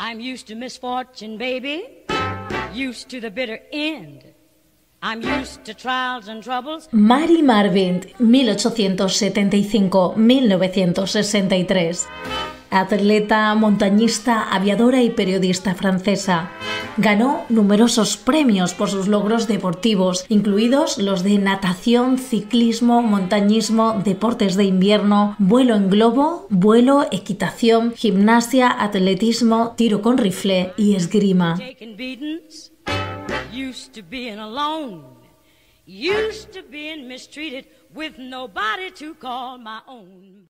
I'm used to misfortune, baby, used to the bitter end. I'm used to trials and troubles. Mary Marvin, 1875-1963. Atleta, montañista, aviadora y periodista francesa. Ganó numerosos premios por sus logros deportivos, incluidos los de natación, ciclismo, montañismo, deportes de invierno, vuelo en globo, vuelo, equitación, gimnasia, atletismo, tiro con rifle y esgrima. Used to being mistreated with nobody to call my own.